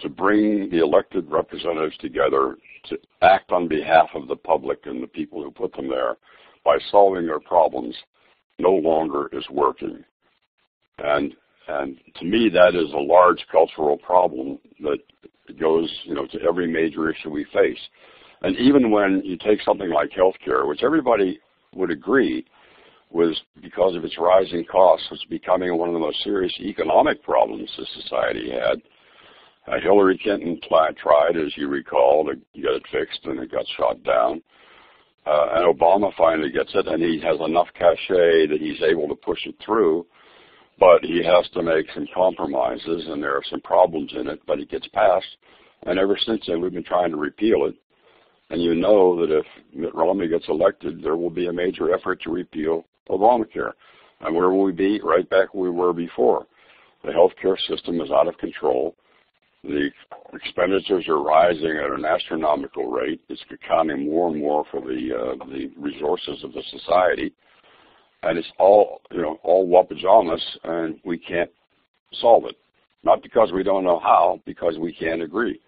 to bring the elected representatives together to act on behalf of the public and the people who put them there by solving their problems no longer is working. And and to me that is a large cultural problem that goes, you know, to every major issue we face. And even when you take something like healthcare, which everybody would agree was because of its rising costs was becoming one of the most serious economic problems the society had, uh, Hillary Clinton tried, as you recall, to get it fixed, and it got shot down. Uh, and Obama finally gets it, and he has enough cachet that he's able to push it through. But he has to make some compromises, and there are some problems in it, but it gets passed. And ever since then, we've been trying to repeal it. And you know that if Mitt Romney gets elected, there will be a major effort to repeal Obamacare. And where will we be? Right back where we were before. The healthcare system is out of control The expenditures are rising at an astronomical rate. It's accounting more and more for the uh, the resources of the society, and it's all you know all wapajamas, and we can't solve it. Not because we don't know how, because we can't agree.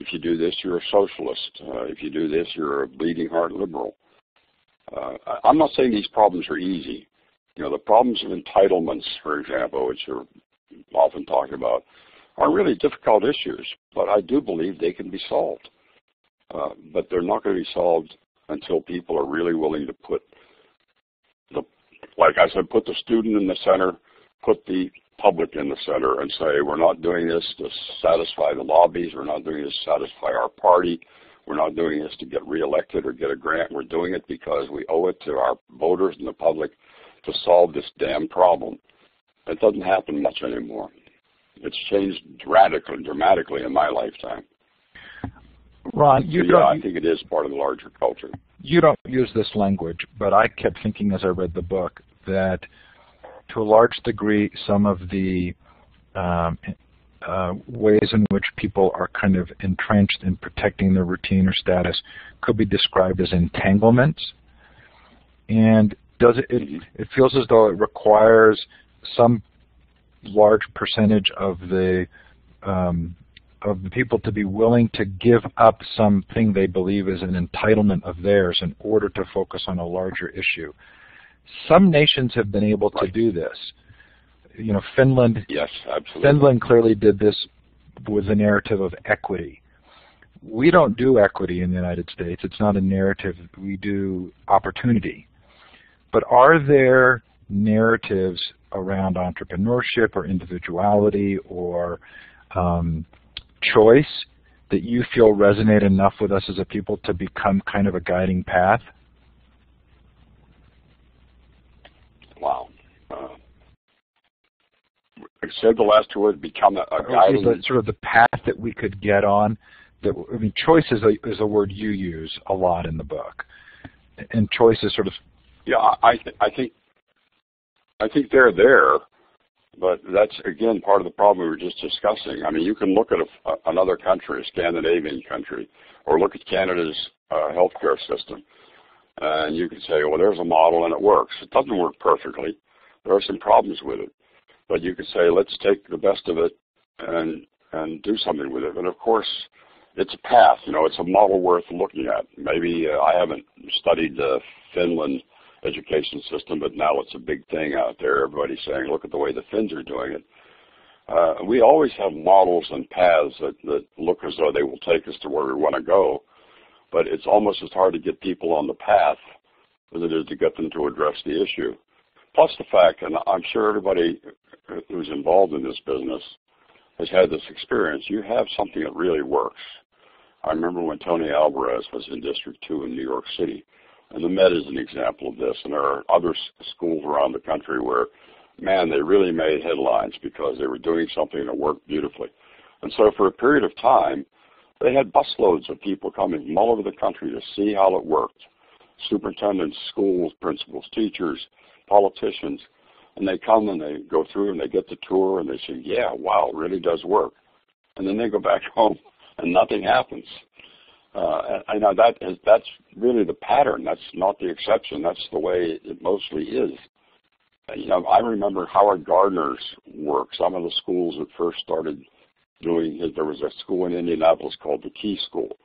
If you do this, you're a socialist. Uh, if you do this, you're a bleeding heart liberal. Uh, I'm not saying these problems are easy. You know, the problems of entitlements, for example, which are often talked about, are really difficult issues, but I do believe they can be solved. Uh, but they're not going to be solved until people are really willing to put the, like I said, put the student in the center, put the public in the center and say, we're not doing this to satisfy the lobbies, we're not doing this to satisfy our party, we're not doing this to get reelected or get a grant, we're doing it because we owe it to our voters and the public to solve this damn problem. It doesn't happen much anymore. It's changed radically, dramatically in my lifetime. Ron, you. Yeah, I think it is part of the larger culture. You don't use this language, but I kept thinking as I read the book that to a large degree, some of the um, uh, ways in which people are kind of entrenched in protecting their routine or status could be described as entanglements. And does it, it, it feels as though it requires some large percentage of the um, of the people to be willing to give up something they believe is an entitlement of theirs in order to focus on a larger issue. Some nations have been able to do this. You know, Finland. Yes, absolutely. Finland clearly did this with the narrative of equity. We don't do equity in the United States. It's not a narrative. We do opportunity. But are there narratives around entrepreneurship or individuality or um, choice that you feel resonate enough with us as a people to become kind of a guiding path? Wow. Uh, I said the last two words, become a, a guiding... The, sort of the path that we could get on. That I mean, choice is a, is a word you use a lot in the book. And choice is sort of... Yeah, I, th I think I think they're there, but that's, again, part of the problem we were just discussing. I mean, you can look at a, another country, a Scandinavian country, or look at Canada's uh, healthcare system, and you can say, well, there's a model and it works. It doesn't work perfectly. There are some problems with it. But you can say, let's take the best of it and and do something with it. And of course, it's a path. You know, it's a model worth looking at. Maybe uh, I haven't studied the Finland education system, but now it's a big thing out there. Everybody's saying, look at the way the Finns are doing it. Uh, we always have models and paths that, that look as though they will take us to where we want to go, but it's almost as hard to get people on the path as it is to get them to address the issue. Plus the fact, and I'm sure everybody who's involved in this business has had this experience, you have something that really works. I remember when Tony Alvarado was in District 2 in New York City, and the Met is an example of this. And there are other schools around the country where, man, they really made headlines because they were doing something that worked beautifully. And so for a period of time, they had busloads of people coming from all over the country to see how it worked. Superintendents, schools, principals, teachers, politicians. And they come and they go through and they get the tour and they say, yeah, wow, it really does work. And then they go back home and nothing happens. Uh, I know that is, that's really the pattern. That's not the exception. That's the way it mostly is. You know, I remember Howard Gardner's work. Some of the schools that first started doing it, there was a school in Indianapolis called the Key School.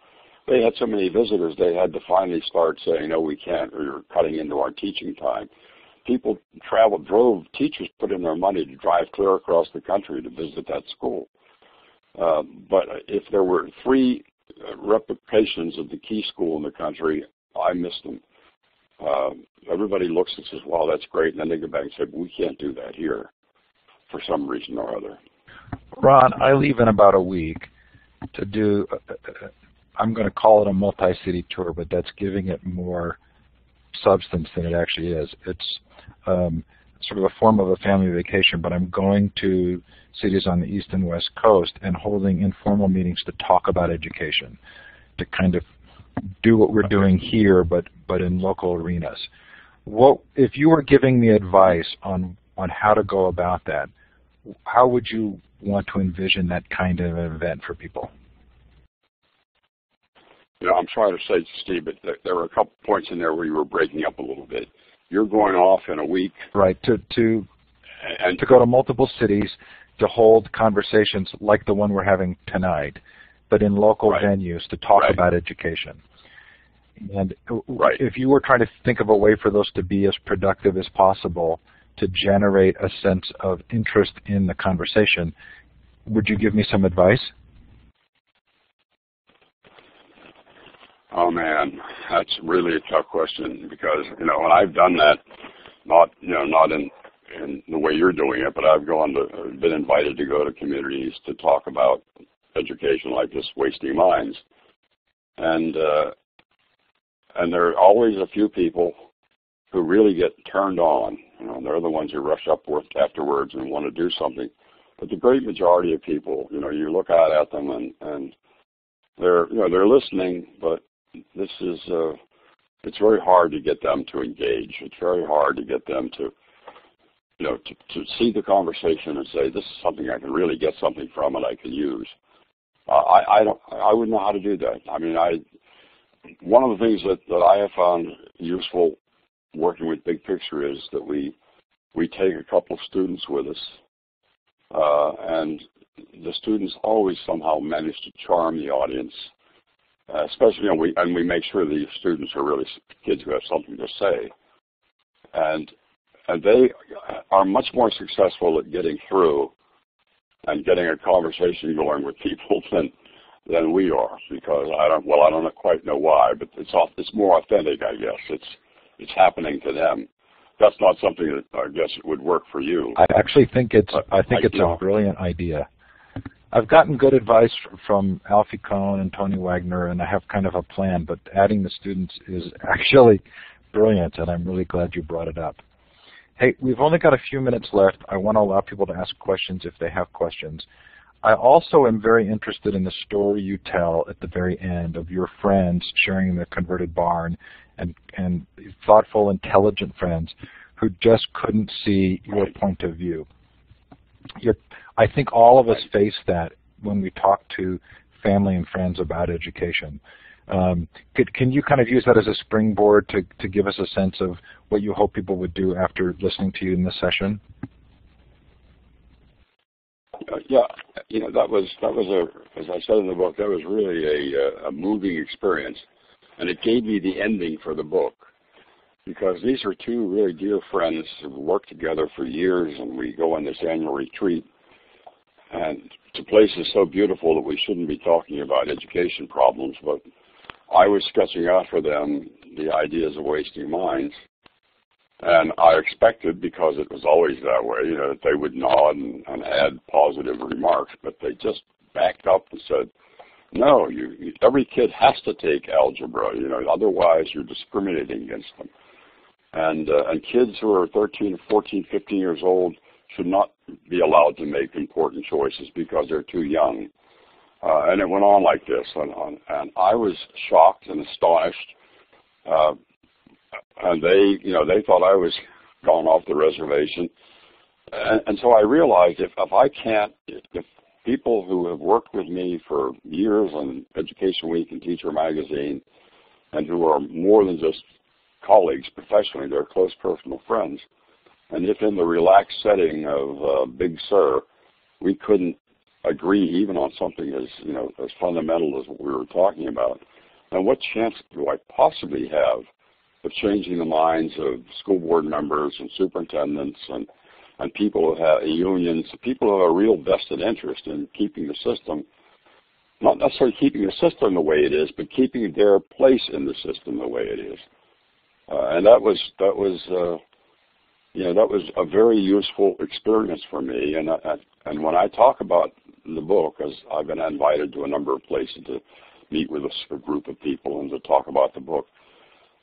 They had so many visitors, they had to finally start saying, no, we can't, or you're cutting into our teaching time. People traveled, drove, teachers put in their money to drive clear across the country to visit that school. Uh, but if there were three replications of the key school in the country, I missed them. Uh, everybody looks and says, wow, that's great. And then they go back and say, we can't do that here for some reason or other. Ron, I leave in about a week to do, uh, uh I'm going to call it a multi-city tour, but that's giving it more substance than it actually is. It's um, sort of a form of a family vacation, but I'm going to cities on the east and west coast and holding informal meetings to talk about education, to kind of do what we're doing here, but but in local arenas. What if you were giving me advice on on how to go about that? How would you want to envision that kind of event for people? You know, I'm trying to say, Steve, but there were a couple points in there where you were breaking up a little bit. You're going off in a week, right? To to and to go to multiple cities to hold conversations like the one we're having tonight, but in local right. venues to talk right. about education. And right. if you were trying to think of a way for those to be as productive as possible to generate a sense of interest in the conversation, would you give me some advice? Oh man, that's really a tough question because you know and I've done that, not you know not in in the way you're doing it, but I've gone to been invited to go to communities to talk about education like this, wasting minds, and uh, and there are always a few people who really get turned on. You know, they're the ones who rush up afterwards and want to do something. But the great majority of people, you know, you look out at them and and they're you know they're listening, but this is uh, it's very hard to get them to engage. It's very hard to get them to you know to, to see the conversation and say this is something I can really get something from and I can use. Uh, I I don't I wouldn't know how to do that. I mean I one of the things that, that I have found useful working with Big Picture is that we we take a couple of students with us, uh, and the students always somehow manage to charm the audience uh, especially, you know, we and we make sure the students are really kids who have something to say, and and they are much more successful at getting through and getting a conversation going with people than than we are because I don't well I don't quite know why, but it's off, it's more authentic, I guess. It's it's happening to them. That's not something that I guess would work for you. I actually think it's But I think I it's know. a brilliant idea. I've gotten good advice from Alfie Kohn and Tony Wagner, and I have kind of a plan, but adding the students is actually brilliant, and I'm really glad you brought it up. Hey, we've only got a few minutes left. I want to allow people to ask questions if they have questions. I also am very interested in the story you tell at the very end of your friends sharing the converted barn and, and thoughtful, intelligent friends who just couldn't see your point of view. You're, I think all of us face that when we talk to family and friends about education. Um, could, can you kind of use that as a springboard to, to give us a sense of what you hope people would do after listening to you in this session? Uh, yeah, you know that was that was a as I said in the book that was really a uh, a moving experience, and it gave me the ending for the book because these are two really dear friends who've worked together for years, and we go on this annual retreat, and to places so beautiful that we shouldn't be talking about education problems, but I was sketching out for them the ideas of wasting minds. And I expected, because it was always that way, you know, that they would nod and, and add positive remarks, but they just backed up and said, no, you, you, every kid has to take algebra, you know, otherwise you're discriminating against them. And, uh, and kids who are 13, 14, 15 years old should not be allowed to make important choices because they're too young. Uh, and it went on like this, and, and, I was shocked and astonished. Uh, and they, you know, they thought I was gone off the reservation. And, and so I realized if, if I can't, if people who have worked with me for years on Education Week and Teacher Magazine, and who are more than just colleagues professionally, they're close personal friends, and if in the relaxed setting of uh, Big Sur, we couldn't agree even on something as you know as fundamental as what we were talking about, then what chance do I possibly have of changing the minds of school board members and superintendents and and people who have unions, people who have a real vested interest in keeping the system, not necessarily keeping the system the way it is, but keeping their place in the system the way it is. Uh, and that was that was uh, you know that was a very useful experience for me. And I, and when I talk about the book, as I've been invited to a number of places to meet with a, a group of people and to talk about the book,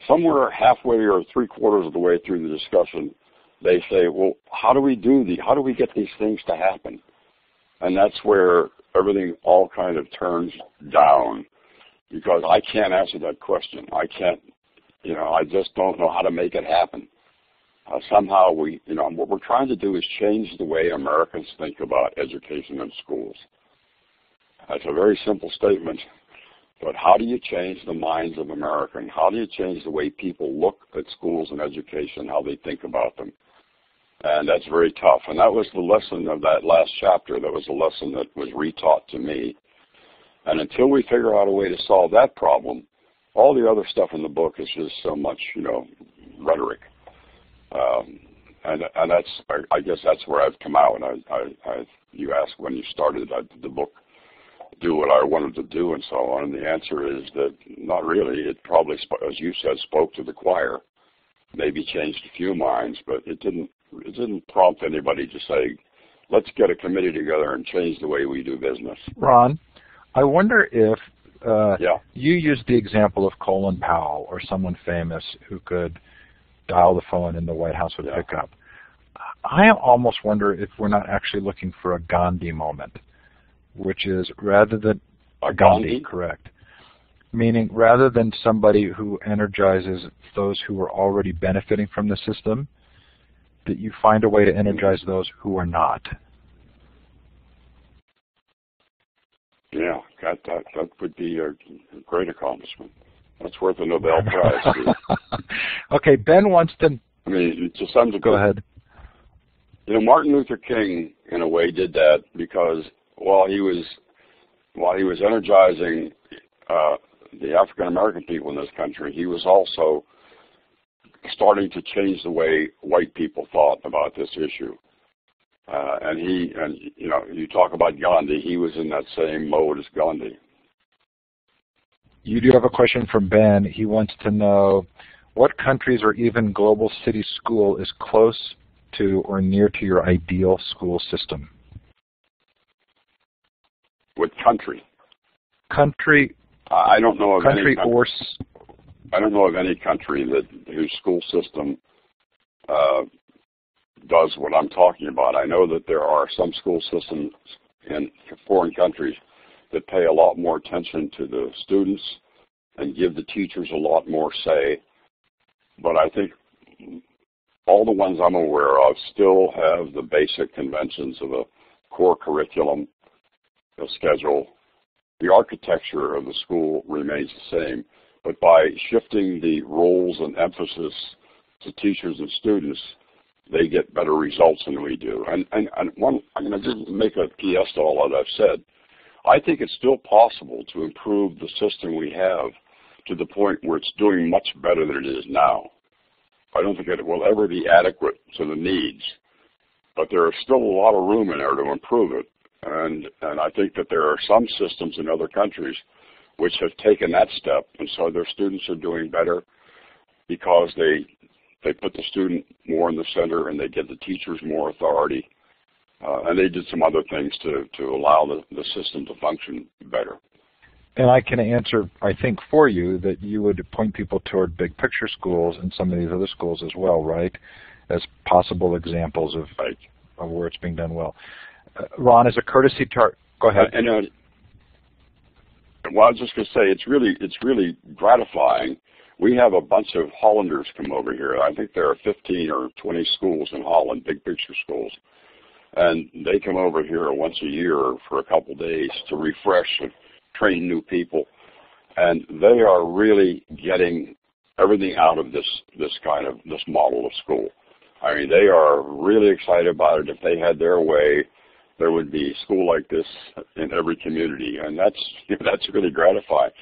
somewhere halfway or three quarters of the way through the discussion, they say, "Well, how do we do the? How do we get these things to happen?" And that's where everything all kind of turns down because I can't answer that question. I can't, you know, I just don't know how to make it happen. uh, somehow we, you know, what we're trying to do is change the way Americans think about education and schools. That's a very simple statement, but how do you change the minds of Americans? How do you change the way people look at schools and education, how they think about them? And that's very tough. And that was the lesson of that last chapter. That was a lesson that was retaught to me. And until we figure out a way to solve that problem, all the other stuff in the book is just so much, you know, rhetoric. Um, and and that's I, guess that's where I've come out. And I, I, I you asked when you started I, the book, do what I wanted to do and so on. And the answer is that not really. It probably, as you said, spoke to the choir. Maybe changed a few minds, but it didn't. It didn't prompt anybody to say, "Let's get a committee together and change the way we do business." Ron, I wonder if uh, yeah. you used the example of Colin Powell or someone famous who could dial the phone and the White House would Yeah. pick up. I almost wonder if we're not actually looking for a Gandhi moment, which is rather than A Gandhi, Gandhi? correct. Meaning, rather than somebody who energizes those who are already benefiting from the system, that you find a way to energize those who are not. Yeah, that that that would be a great accomplishment. That's worth a Nobel Prize. okay, Ben wants to I mean, to some degree, go ahead. You know, Martin Luther King, in a way, did that because while he was while he was energizing uh, the African American people in this country, he was also starting to change the way white people thought about this issue. Uh, and he, and you know, you talk about Gandhi, he was in that same mode as Gandhi. You do have a question from Ben. He wants to know what countries or even global city school is close to or near to your ideal school system? What country, Country, I don't know of country any country, or I don't know of any country that whose school system uh, does what I'm talking about. I know that there are some school systems in foreign countries that pay a lot more attention to the students and give the teachers a lot more say. But I think all the ones I'm aware of still have the basic conventions of a core curriculum, a schedule. The architecture of the school remains the same, but by shifting the roles and emphasis to teachers and students, they get better results than we do. And, and, and one, I'm going to just make a PS to all that I've said. I think it's still possible to improve the system we have to the point where it's doing much better than it is now. I don't think it will ever be adequate to the needs, but there is still a lot of room in there to improve it. And, and I think that there are some systems in other countries which have taken that step, and so their students are doing better because they they put the student more in the center and they give the teachers more authority. Uh, and they did some other things to, to allow the, the system to function better. and I can answer, I think, for you that you would point people toward big picture schools and some of these other schools as well, right? As possible examples of, Right. of where it's being done well. Uh, Ron, as a courtesy tar- go ahead. And uh, well, I was just going to say, it's really it's really gratifying. We have a bunch of Hollanders come over here. I think there are 15 or 20 schools in Holland, big picture schools, and they come over here once a year for a couple of days to refresh and train new people, and they are really getting everything out of this this kind of this model of school. I mean, they are really excited about it. If they had their way, there would be a school like this in every community, and that's that's really gratifying.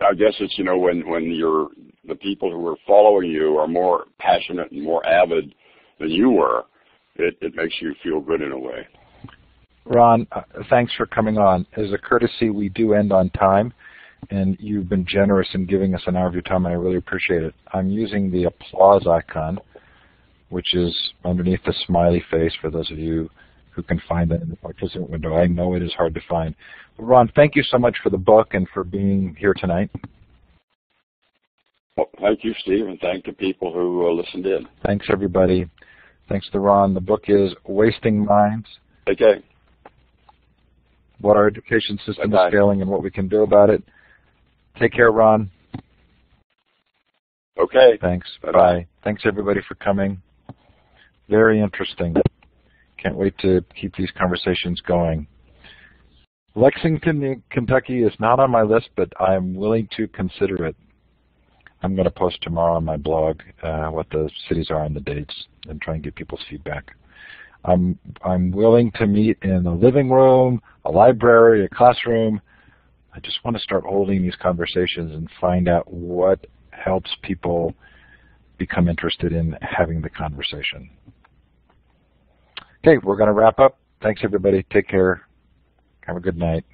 I guess it's you know when when you're the people who are following you are more passionate and more avid than you were, it, it makes you feel good in a way. Ron, uh, thanks for coming on. As a courtesy, we do end on time, and you've been generous in giving us an hour of your time, and I really appreciate it. I'm using the applause icon, which is underneath the smiley face for those of you who can find that in the participant window. I know it is hard to find. But Ron, thank you so much for the book and for being here tonight. Well, thank you, Steve, and thank the people who uh, listened in. Thanks, everybody. Thanks to Ron. The book is Wasting Minds, Okay, What Our Education System Bye-bye. is Failing and What We Can Do About it. Take care, Ron. okay. Thanks. Bye-bye. Bye. Thanks, everybody, for coming. Very interesting. Can't wait to keep these conversations going. Lexington, Kentucky is not on my list, but I'm willing to consider it. I'm going to post tomorrow on my blog uh, what the cities are and the dates and try and get people's feedback. I'm, I'm willing to meet in a living room, a library, a classroom. I just want to start holding these conversations and find out what helps people become interested in having the conversation. Okay, we're going to wrap up. Thanks, everybody. Take care. Have a good night.